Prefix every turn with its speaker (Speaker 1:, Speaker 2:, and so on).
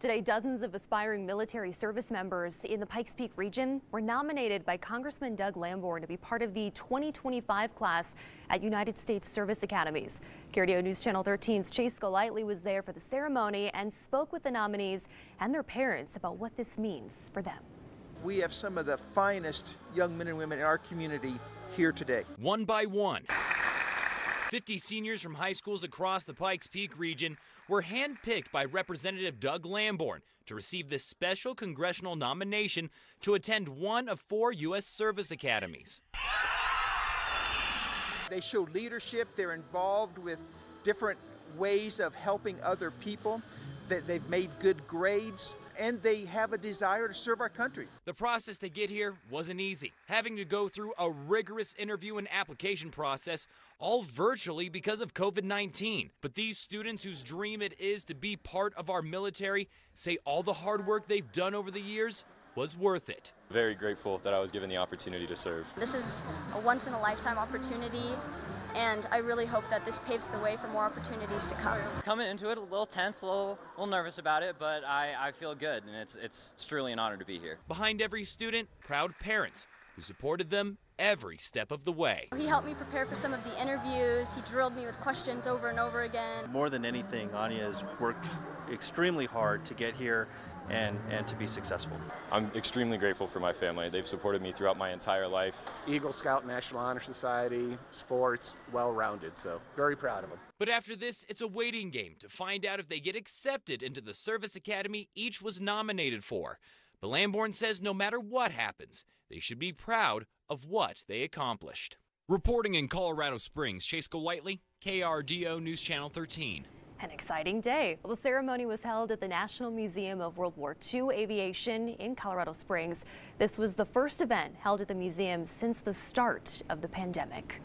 Speaker 1: Today, dozens of aspiring military service members in the Pikes Peak region were nominated by Congressman Doug Lamborn to be part of the 2025 class at United States Service Academies. KRDO News Channel 13's Chase Golightly was there for the ceremony and spoke with the nominees and their parents about what this means for them.
Speaker 2: We have some of the finest young men and women in our community here today.
Speaker 3: One by one. 50 seniors from high schools across the Pikes Peak region were handpicked by Representative Doug Lamborn to receive this special congressional nomination to attend one of four U.S. service academies.
Speaker 2: They show leadership, they're involved with different ways of helping other people, that they've made good grades, and they have a desire to serve our country.
Speaker 3: The process to get here wasn't easy, having to go through a rigorous interview and application process, all virtually because of COVID 19. But these students whose dream it is to be part of our military say all the hard work they've done over the years was worth it.
Speaker 4: Very grateful that I was given the opportunity to serve.
Speaker 5: This is a once in a lifetime opportunity and I really hope that this paves the way for more opportunities to come.
Speaker 6: Coming into it a little tense, a little, a little nervous about it, but I, I feel good, and it's, it's truly an honor to be here.
Speaker 3: Behind every student, proud parents who supported them every step of the way.
Speaker 5: He helped me prepare for some of the interviews. He drilled me with questions over and over again.
Speaker 7: More than anything, Anya has worked extremely hard to get here and, and to be successful.
Speaker 4: I'm extremely grateful for my family. They've supported me throughout my entire life.
Speaker 8: Eagle Scout National Honor Society, sports, well rounded, so very proud of them.
Speaker 3: But after this, it's a waiting game to find out if they get accepted into the service academy each was nominated for. But Lamborn says no matter what happens, they should be proud of what they accomplished. Reporting in Colorado Springs, Chase Golightly, KRDO News Channel 13.
Speaker 1: An exciting day. Well, the ceremony was held at the National Museum of World War II Aviation in Colorado Springs. This was the first event held at the museum since the start of the pandemic.